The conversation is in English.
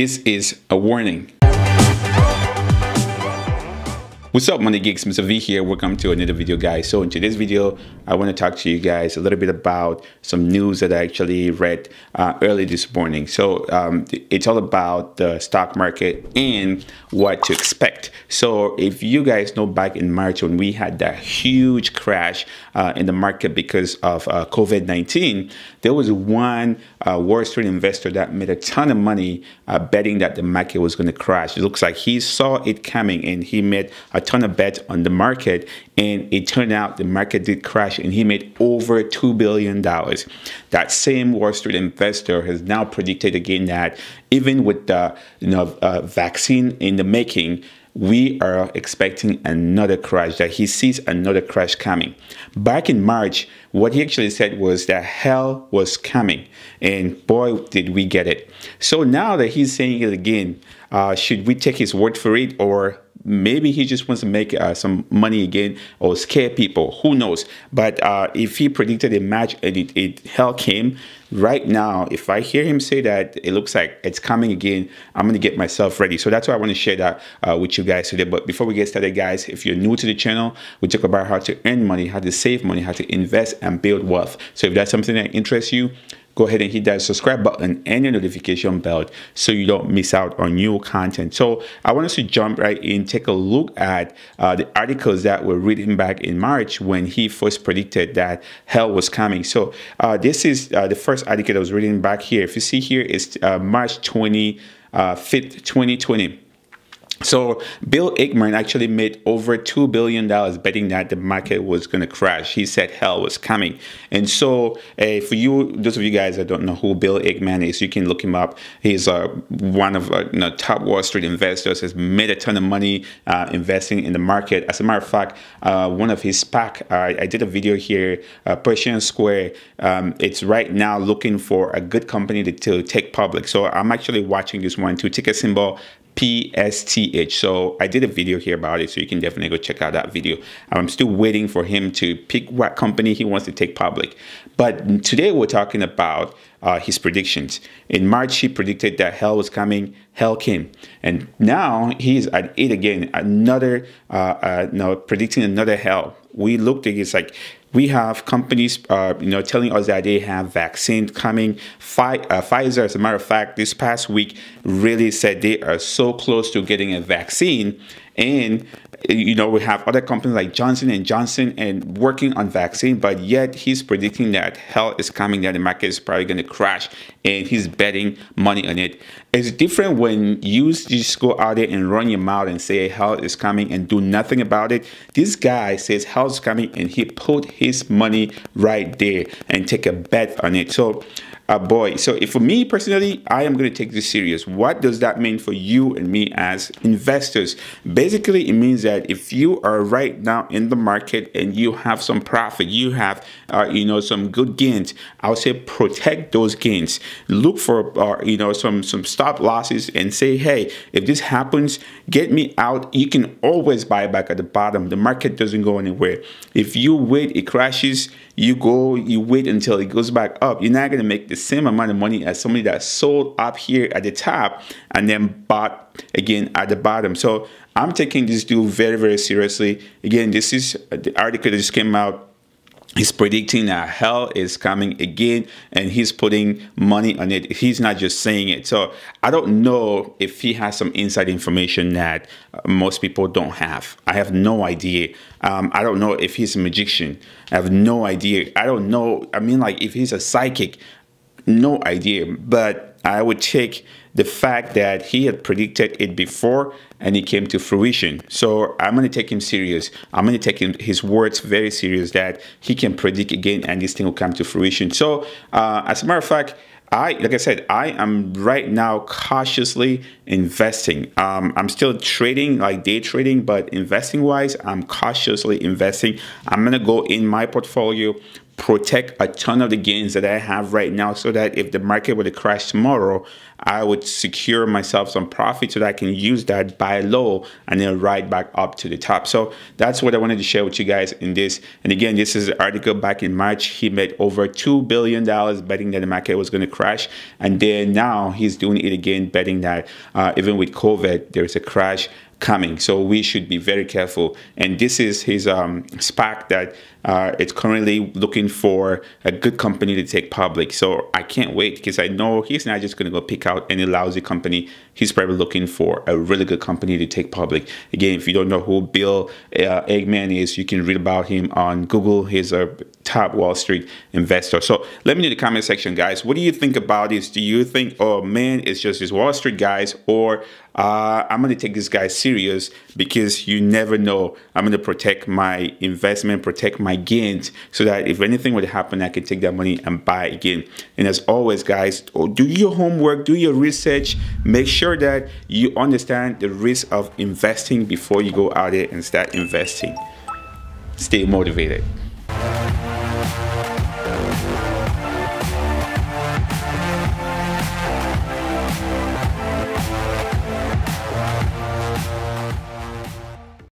This is a warning. What's up money geeks? Mr. V here. Welcome to another video guys. So in today's video I want to talk to you guys a little bit about some news that I actually read uh, early this morning. So um, it's all about the stock market and what to expect. So if you guys know back in March when we had that huge crash uh, in the market because of uh, COVID-19 there was one uh, Wall Street investor that made a ton of money uh, betting that the market was going to crash. It looks like he saw it coming and he made a a ton of bets on the market and it turned out the market did crash and he made over $2 billion. That same Wall Street investor has now predicted again that even with the you know, uh, vaccine in the making, we are expecting another crash, that he sees another crash coming. Back in March, what he actually said was that hell was coming. And boy, did we get it. So now that he's saying it again, uh, should we take his word for it or maybe he just wants to make uh, some money again or scare people. Who knows? But uh, if he predicted a match and it, it hell came right now if i hear him say that it looks like it's coming again i'm gonna get myself ready. So that's why i want to share that uh, with you guys today. But before we get started guys if you're new to the channel we talk about how to earn money how to save money how to invest and build wealth. So if that's something that interests you go ahead and hit that subscribe button and the notification bell so you don't miss out on new content. So I want us to jump right in, take a look at uh, the articles that were written back in March when he first predicted that hell was coming. So uh, this is uh, the first article that was written back here. If you see here, it's uh, March 25th, uh, 2020. So Bill Ackman actually made over two billion dollars betting that the market was going to crash. He said hell was coming, and so uh, for you, those of you guys that don't know who Bill Ackman is, you can look him up. He's uh, one of uh, you know, top Wall Street investors. Has made a ton of money uh, investing in the market. As a matter of fact, uh, one of his SPAC, I did a video here, uh, Pershing Square. Um, it's right now looking for a good company to, to take public. So I'm actually watching this one to ticker symbol PSTH. So I did a video here about it, so you can definitely go check out that video. I'm still waiting for him to pick what company he wants to take public. But today we're talking about uh, his predictions. In March, he predicted that hell was coming. Hell came, and now he's at it again. Another, uh, uh, no, predicting another hell. We looked at it, it's like we have companies, uh, you know, telling us that they have vaccines coming. uh, Pfizer, as a matter of fact, this past week really said they are so close to getting a vaccine, and you know we have other companies like Johnson and Johnson and working on vaccine, but yet he's predicting that hell is coming, that the market is probably going to crash, and he's betting money on it. It's different when you just go out there and run your mouth and say hell is coming and do nothing about it. This guy says hell is coming, and he put his money right there and take a bet on it. So a boy. So if for me personally, I am going to take this serious. What does that mean for you and me as investors? Basically, it means that if you are right now in the market and you have some profit, you have, uh, you know, some good gains, I would say protect those gains. Look for, uh, you know, some, some stop losses and say, hey, if this happens, get me out. You can always buy back at the bottom. The market doesn't go anywhere. If you wait, it crashes, you go, you wait until it goes back up. You're not going to make the same amount of money as somebody that sold up here at the top and then bought again at the bottom. So I'm taking this deal very, very seriously. Again, this is the article that just came out. He's predicting that hell is coming again and he's putting money on it. He's not just saying it. So i don't know if he has some inside information that uh, most people don't have. I have no idea. Um, i don't know if he's a magician. I have no idea. I don't know. I mean like if he's a psychic no idea but i would take the fact that he had predicted it before and it came to fruition. So I'm going to take him serious. I'm going to take him, his words very serious that he can predict again and this thing will come to fruition. So uh, as a matter of fact, I, like I said, I am right now cautiously investing. Um, I'm still trading, like day trading, but investing wise, I'm cautiously investing. I'm gonna go in my portfolio, protect a ton of the gains that I have right now so that if the market were to crash tomorrow, I would secure myself some profit so that I can use that buy low and then ride back up to the top. So that's what I wanted to share with you guys in this. And again, this is an article back in March. He made over $2 billion betting that the market was going to crash. And then now he's doing it again, betting that uh, even with COVID, there's a crash coming. So we should be very careful. And this is his um, SPAC that uh, it's currently looking for a good company to take public. So I can't wait because I know he's not just going to go pick out any lousy company. He's probably looking for a really good company to take public. Again, if you don't know who Bill uh, Ackman is, you can read about him on Google. He's a top Wall Street investor. So let me know in the comment section, guys. What do you think about this? Do you think, oh man, it's just these Wall Street guys, or uh, I'm going to take this guy serious because you never know. I'm going to protect my investment, protect my gains, so that if anything would happen, I can take that money and buy again. And as always, guys, oh, do your homework, do your research, make sure that you understand the risk of investing before you go out there and start investing. Stay motivated.